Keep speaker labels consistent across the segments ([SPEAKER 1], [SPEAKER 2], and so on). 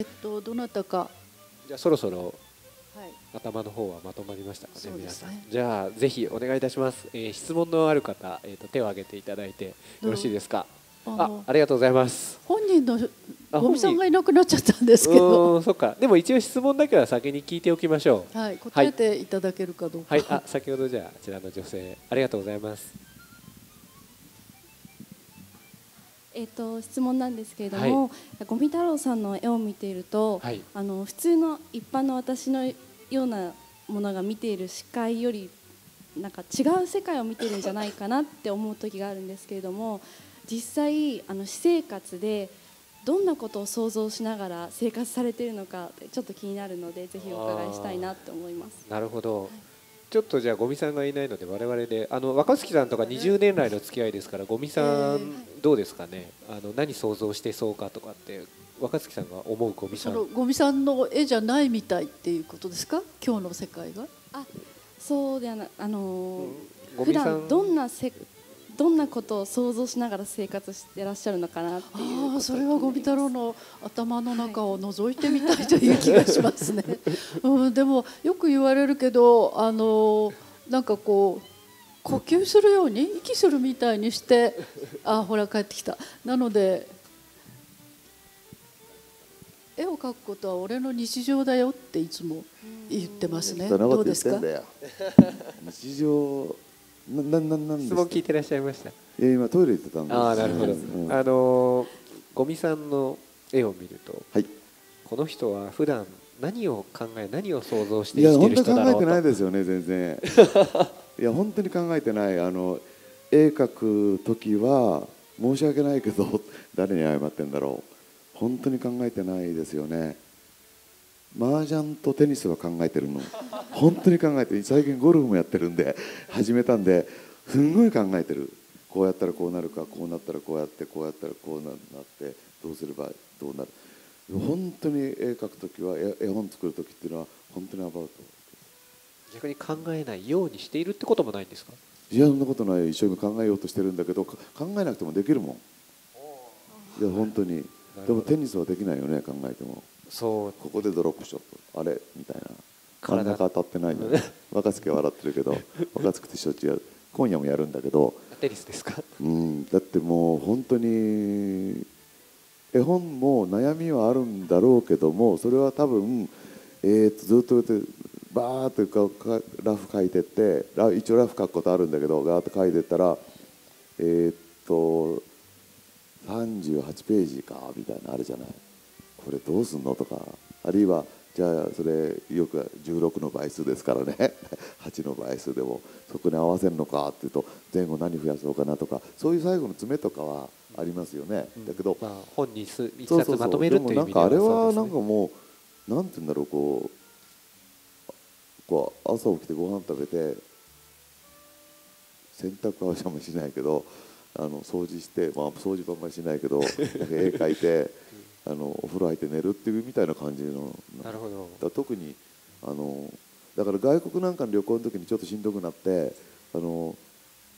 [SPEAKER 1] えっとどなたか。
[SPEAKER 2] じゃあそろそろ
[SPEAKER 1] はい。
[SPEAKER 2] 頭の方はまとまりましたかね
[SPEAKER 1] そうで
[SPEAKER 2] 皆さん。じゃあぜひお願いいたします、えー質問のある方、えー、と手を挙げていただいてよろしいですか？あ
[SPEAKER 1] あ
[SPEAKER 2] りがとうございます。
[SPEAKER 1] 本人の
[SPEAKER 2] あ
[SPEAKER 1] ゴミさんが
[SPEAKER 2] 本
[SPEAKER 1] いなくなっちゃったんです
[SPEAKER 2] 人。
[SPEAKER 1] けど、
[SPEAKER 2] そっか。でも一応質問だけは先に聞いておきましょう。
[SPEAKER 1] はい、答えていただけるかどうか。
[SPEAKER 2] はい。あ先ほどじゃああちらの女性ありがとうございます
[SPEAKER 3] えっと質問なんですけれども、ゴミ太郎さんの絵を見ていると、
[SPEAKER 2] はい。
[SPEAKER 3] あの普通の一般の私のようなものが見ている視界よりなんか違う世界を見てるんじゃないかなって思う時があるんですけれども実際あの私生活でどんなことを想像しながら生活されているのかちょっと気になるのでぜひお伺いしたいなって思います。
[SPEAKER 2] なるほど、ちょっとじゃあゴミさんがいないので我々であの若槻さんとか20年来の付き合いですからゴミさんどうですかね？あの何想像してそうかとかって若槻さんが思うゴミさん。
[SPEAKER 1] そのゴミさんの絵じゃないみたいっていうことですか？今日の世界が？
[SPEAKER 3] あそうではなあのー
[SPEAKER 2] ゴミさん。
[SPEAKER 3] 普段どんなせどんなことを想像しながら生活してらっしゃるのかなっていう
[SPEAKER 1] ああ、それはゴミ太郎の頭の中を
[SPEAKER 3] は
[SPEAKER 1] 覗いてみたいという気がしますね。うん、でもよく言われるけど、あのなんかこう呼吸するように息するみたいにして、あほら帰ってきた。なので。絵を描くことは俺の日常だよっていつも言ってますね。どうですか？
[SPEAKER 4] 日常ななななん
[SPEAKER 2] 質問聞いてらっしゃいました。
[SPEAKER 4] いや今トイレ行ってたんです。
[SPEAKER 2] ああなるほど、
[SPEAKER 4] うん
[SPEAKER 2] あのーゴミさんの絵を見ると
[SPEAKER 4] はい。
[SPEAKER 2] この人は普段何を考え何を想像して
[SPEAKER 4] いや
[SPEAKER 2] 生きてる
[SPEAKER 4] 本当に考えてないですよね全然。いや本当に考えてない。あの絵描く時は申し訳ないけど 誰に謝ってんだろう。本当に考えてないですよね。麻雀とテニスは考えてるの本当に考えてる最近ゴルフもやってるんで始めたんですんごい考えてる。こうやったらこうなるかこうなったらこうやってこうやったらこうなってどうすればどうなる。本当に絵描く時は絵絵本作る時っていうのは本当にアバウト。
[SPEAKER 2] 逆に考えないようにしているってこともないんですか？
[SPEAKER 4] いやそんなことない一生懸命考えようとしてるんだけどか考えなくてもできるもん。いや本当に。でもテニスはできないよね考えても。
[SPEAKER 2] そう。
[SPEAKER 4] ここでドロップショット。あれ？みたいな真ん
[SPEAKER 2] 体
[SPEAKER 4] 中当たってないじゃない若槻は笑ってるけど 若槻ってしょっちゅうやる今夜もやるんだけど。
[SPEAKER 2] テニスですか？
[SPEAKER 4] うん。だってもう本当に絵本も悩みはあるんだろうけどもそれは多分、えー、とずっとバーってかかラフ書いてってラ一応ラフ書くことあるんだけどガーッと書いてったらえっ、と38ページかみたいなのあるじゃない。これどうすんのとか。あるいはじゃあそれよく16の倍数ですからね。8の倍数でもそこに合わせるのかっていうと前後何増やそうかなとかそういう最後の詰めとかはありますよね、だけど
[SPEAKER 2] まあ、本にす冊まとめるという意味では
[SPEAKER 4] でもなんかあれはなんかもうなんて言うんだろうこうこう朝起きてご飯食べて洗濯はしゃもしないけどあの掃除して、まあ、掃除ばんまりしないけど 絵描いてあのお風呂入って寝るっていうみたいな感じの。
[SPEAKER 2] なるほど。
[SPEAKER 4] だ特にあのだから外国なんかの旅行の時にちょっとしんどくなってあの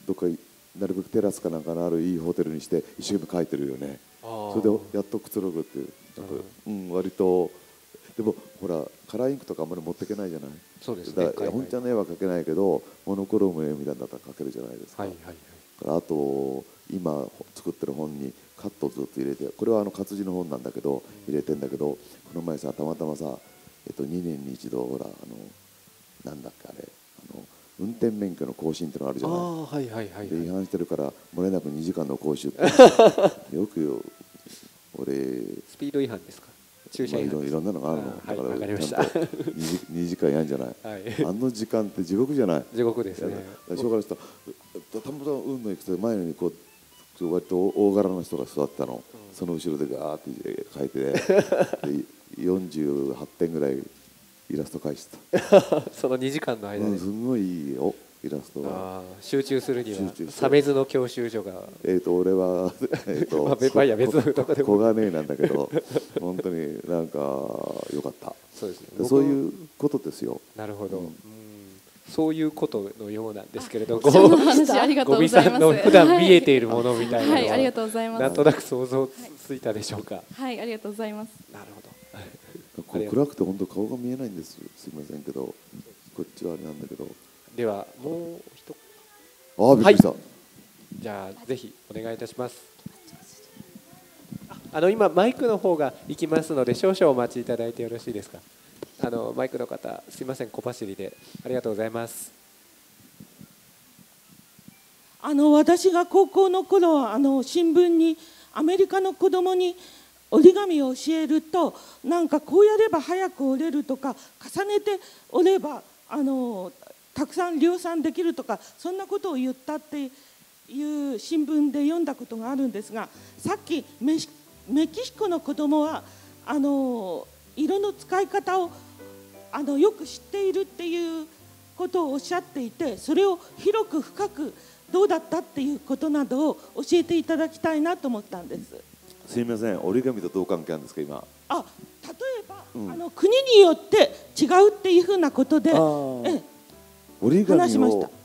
[SPEAKER 4] どっかいなるべくテラスかなんかのあるいいホテルにして一生懸命描いてるよね。それでやっとくつろぐっていう。なんかうん、割と。でもほらカラーインクとかあんまり持っていけないじゃない？
[SPEAKER 2] そうですね。
[SPEAKER 4] だから本ちゃんの絵は描けないけどモノクロームの絵みたいなのだったら描けるじゃないですか、
[SPEAKER 2] はいはいはい
[SPEAKER 4] あと今作ってる本にカットをずっと入れてこれはあの活字の本なんだけど入れてんだけどこの前さたまたまさ、えっと、2年に一度ほらあのなんだっけあれあの運転免許の更新ってのがあるじゃない？
[SPEAKER 2] はいはいはい
[SPEAKER 4] で違
[SPEAKER 2] はい
[SPEAKER 4] 反してるから漏れなく2時間の講習って。よくよ俺
[SPEAKER 2] スピード違反ですか？駐車違反
[SPEAKER 4] まあいろいろんなのがあるの。
[SPEAKER 2] あーはいかりました。
[SPEAKER 4] ちゃんと 2, 時2時間やんじゃない？
[SPEAKER 2] はい。
[SPEAKER 4] あの時間って地獄じゃない？
[SPEAKER 2] 地獄ですね。
[SPEAKER 4] い。やだからしょうがない。人たまたま運の行くと前にこう割と大柄な人が座ってたの、その後ろでガーって書いてで48点ぐらいイラスト描いて
[SPEAKER 2] その2時間の
[SPEAKER 4] た、
[SPEAKER 2] 間で。
[SPEAKER 4] うん、すごいいいおイラストが。
[SPEAKER 2] 集中するには鮫洲の教習所が。
[SPEAKER 4] えー、と俺は、えーと
[SPEAKER 2] まあ別のとこでも。
[SPEAKER 4] 小金井なんだけど 本当になんかよかった。
[SPEAKER 2] そうですね。
[SPEAKER 4] でそういうことですよ。
[SPEAKER 2] なるほど、
[SPEAKER 4] うん。
[SPEAKER 2] うんそういうことのようなんですけれど
[SPEAKER 3] その話ありがとう
[SPEAKER 2] ゴミ。さんの普段見えているものみたいなの
[SPEAKER 3] は。
[SPEAKER 2] なんとなく想像ついたでしょうか、
[SPEAKER 3] はい、ありがとうございます。
[SPEAKER 2] なるほど。
[SPEAKER 4] こう暗くて本当顔が見えないんです。すいませんけど。こっちはあれなんだけど。
[SPEAKER 2] ではもう一
[SPEAKER 4] ああびっくりした、
[SPEAKER 2] じゃあぜひお願いいたします。ああの今マイクの方が行きますので少々お待ちいただいてよろしいですか？あのマイクの方すいません小走りで。ありがとうございます。
[SPEAKER 5] あの私が高校の頃はあの新聞にアメリカの子供に折り紙を教えるとなんかこうやれば早く折れるとか重ねて折ればあのたくさん量産できるとかそんなことを言ったっていう新聞で読んだことがあるんですがさっきメキシコの子供はあの色の使い方をあのよく知っているっていうことをおっしゃっていてそれを広く深くどうだったっていうことなどを教えていただきたいなと思ったんです。
[SPEAKER 4] すいません折り紙とどう関係あるんですか今。
[SPEAKER 5] あ例えば、
[SPEAKER 4] うん。
[SPEAKER 5] あの国によって違うっていうふうなことで、ええ。
[SPEAKER 4] 折り
[SPEAKER 5] 話しました。
[SPEAKER 4] 紙を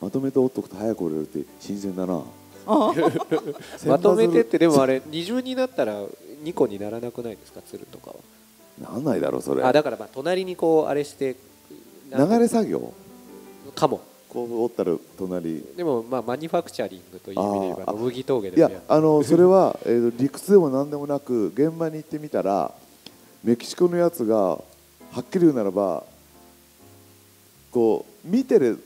[SPEAKER 4] まとめて折っとくと早く折れるって新鮮だな。
[SPEAKER 5] あ
[SPEAKER 2] まとめてってでもあ
[SPEAKER 4] れ
[SPEAKER 2] れ二重になったら2個にならなくないですか？鶴とか
[SPEAKER 4] なんないだろうそれ。
[SPEAKER 2] はあだからまあ隣にこうあれして
[SPEAKER 4] 流れ作業？
[SPEAKER 2] かも。
[SPEAKER 4] こう折ったら隣。
[SPEAKER 2] でもまあマニファクチャリングという意味で言えば麦峠で
[SPEAKER 4] いやあのそれは、えーと理屈でも何でもなく現場に行ってみたらメキシコのやつがはっきり言うならばこう見てる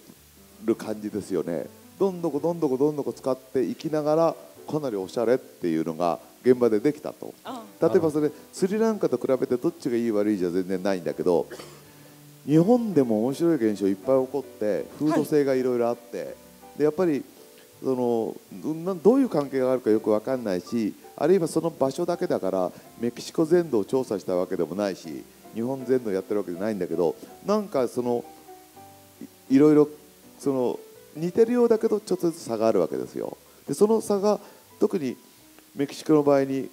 [SPEAKER 4] 感じですよね。どんどこどんどこどんどこ使っていきながらかなりおしゃれっていうのが現場でできたと
[SPEAKER 5] あ
[SPEAKER 4] 例えばそれスリランカと比べてどっちがいい悪いじゃ全然ないんだけど日本でも面白い現象いっぱい起こって風土性がいろいろあって、でやっぱりそのどういう関係があるかよく分かんないしあるいはその場所だけだからメキシコ全土を調査したわけでもないし日本全土やってるわけじゃないんだけどなんかそのいいろいろその似てるようだけどちょっとずつ差があるわけですよ。でその差が特にメキシコの場合に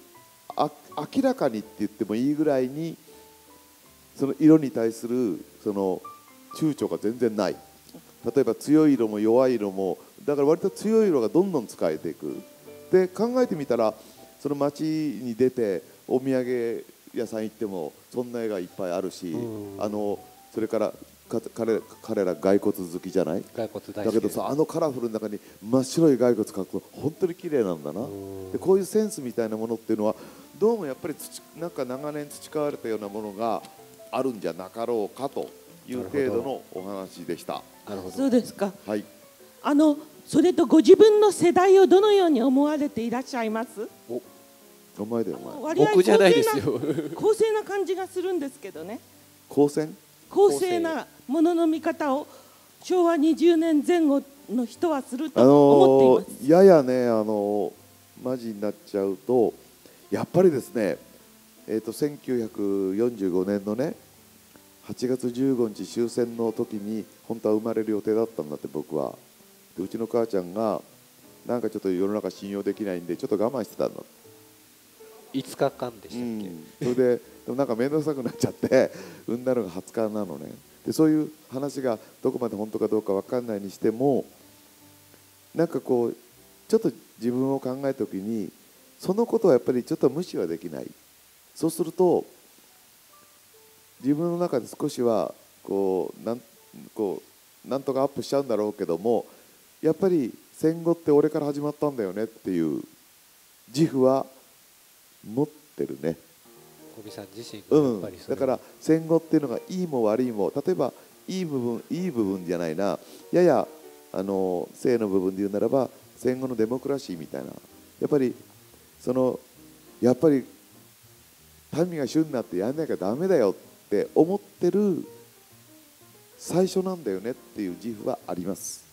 [SPEAKER 4] あ明らかにって言ってもいいぐらいにその色に対するその躊躇が全然ない。例えば強い色も弱い色も。だから割と強い色がどんどん使えていく。で考えてみたらその街に出てお土産屋さん行ってもそんな絵がいっぱいあるし
[SPEAKER 2] うん。
[SPEAKER 4] あのそれからか彼彼ら骸骨好きじゃない？
[SPEAKER 2] 骸骨大好き。
[SPEAKER 4] だけどさあのカラフルの中に真っ白い骸骨描くと本当に綺麗なんだな。
[SPEAKER 2] うん。
[SPEAKER 4] でこういうセンスみたいなものっていうのはどうもやっぱり土なんか長年培われたようなものがあるんじゃなかろうかという程度のお話でした。
[SPEAKER 2] なるほど。
[SPEAKER 5] そうですか。
[SPEAKER 4] はい、
[SPEAKER 5] あのそれとご自分の世代をどのように思われていらっしゃいます？
[SPEAKER 4] お前だよお前。
[SPEAKER 5] 割合
[SPEAKER 2] 僕じゃないです
[SPEAKER 5] 公
[SPEAKER 2] よ
[SPEAKER 5] 正な公正な感じがするんですけどね。
[SPEAKER 4] 光線
[SPEAKER 5] 公正なものの見方を昭和20年前後の人はする
[SPEAKER 4] あ
[SPEAKER 5] と思っています、
[SPEAKER 4] のーややねあのーマジになっちゃうとやっぱりですねえっ、と1945年のね8月15日終戦の時に本当は生まれる予定だったんだって僕は。でうちの母ちゃんがなんかちょっと世の中信用できないんでちょっと我慢してたんだ
[SPEAKER 2] 5日間でしたっけ、
[SPEAKER 4] うん、それででもなんか面倒くさくなっちゃって産んだのが20日なのねでそういう話がどこまで本当かどうか分かんないにしてもなんかこうちょっと自分を考えた時にそのことはやっぱりちょっと無視はできないそうすると自分の中で少しはこうなんこうなんとかアップしちゃうんだろうけどもやっぱり戦後って俺から始まったんだよねっていう自負は持ってるね。
[SPEAKER 2] 小見さん自身
[SPEAKER 4] うん。
[SPEAKER 2] がやっぱり、それ。
[SPEAKER 4] だから戦後っていうのがいいも悪いも例えばいい部分いい部分じゃないな。ややあの性の部分で言うならば戦後のデモクラシーみたいな。やっぱりそのやっぱり民が主になってやんなきゃダメだよって思ってる最初なんだよねっていう自負はあります。